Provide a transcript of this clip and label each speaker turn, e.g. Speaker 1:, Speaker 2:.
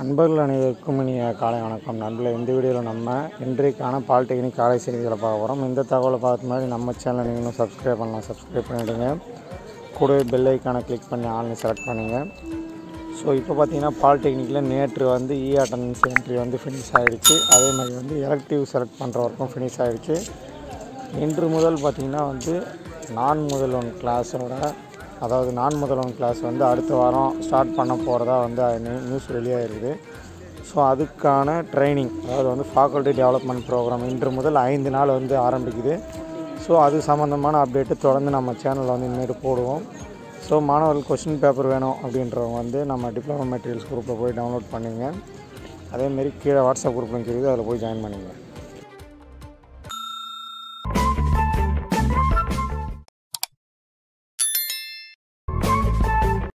Speaker 1: நண்பர்கள் அனைவருக்கும் இனிய காலை வணக்கம். நண்பர்கள் இந்த வீடியோவில் நம்ம இன்றைக்கான பாலிடெக்னிக் காலை செய்திகளை பார்க்க போகிறோம் இந்த தகவலை பார்த்த மாதிரி நம்ம சேனலை நீங்களும் சப்ஸ்கிரைப் பண்ணலாம் சப்ஸ்கிரைப் பண்ணிவிடுங்க கூடவே பெல் ஐக்கானை கிளிக் பண்ணி ஆன்லைன் செலக்ட் பண்ணுங்கள் ஸோ இப்போ பார்த்தீங்கன்னா பாலிடெக்னிக்கில் நேற்று வந்து இ அட்டண்டன்ஸ் என்ட்ரி வந்து ஃபினிஷ் ஆகிடுச்சு அதே மாதிரி வந்து எலக்டிவ் செலக்ட் பண்ணுற ஒர்க்கும் ஃபினிஷ் ஆகிடுச்சு இன்று முதல் பார்த்திங்கன்னா வந்து நான் முதல்வன் கிளாஸோட அதாவது நான் முதல்வன் கிளாஸ் வந்து அடுத்த வாரம் ஸ்டார்ட் பண்ண போகிறதா வந்து நியூஸ் வெளியாகிருக்குது ஸோ அதுக்கான ட்ரைனிங் அதாவது வந்து ஃபேக்கல்ட்டி டெவலப்மெண்ட் ப்ரோக்ராம் இன்று முதல் ஐந்து நாள் வந்து ஆரம்பிக்குது. ஸோ அது சம்மந்தமான அப்டேட்டு தொடர்ந்து நம்ம சேனலில் வந்து இனிமேட்டு போடுவோம். ஸோ மாணவர்கள் கொஷின் பேப்பர் வேணும் அப்படின்றவங்க வந்து நம்ம டிப்ளமோ மெட்டீரியல்ஸ் குரூப்பில் போய் டவுன்லோட் பண்ணுங்க. அதேமாரி கீழே வாட்ஸ்அப் குரூப் லிங்க் இருக்குது அதில் போய் ஜாயின் பண்ணுங்கள்